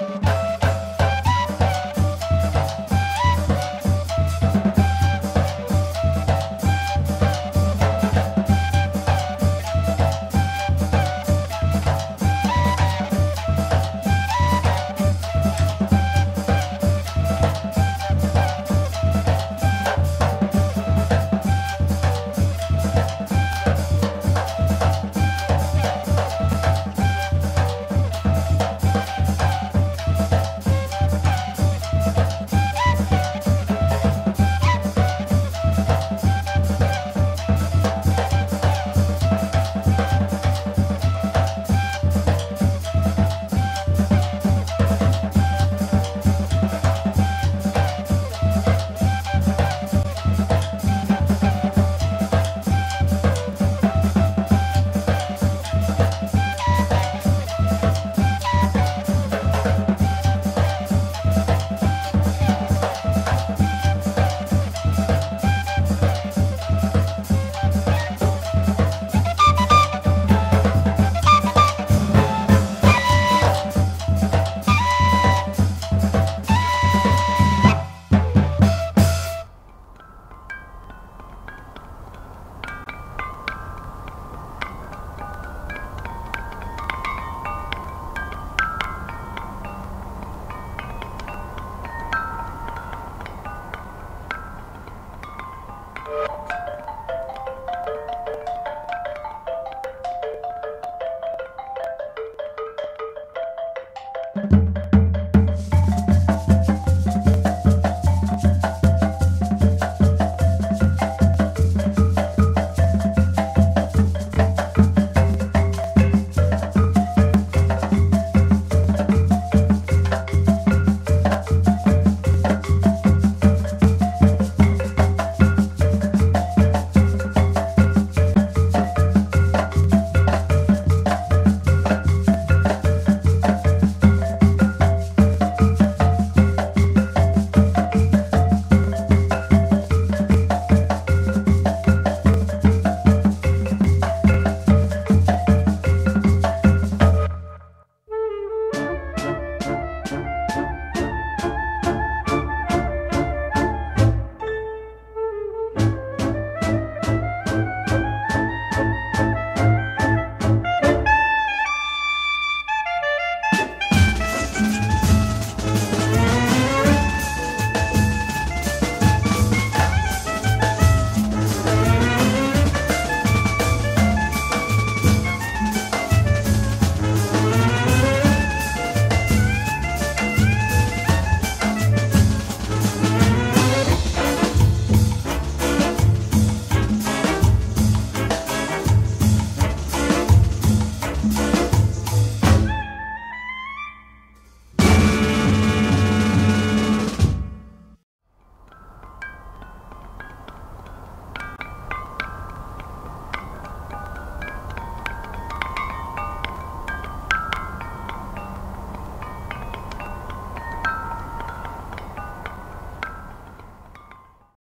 Bye.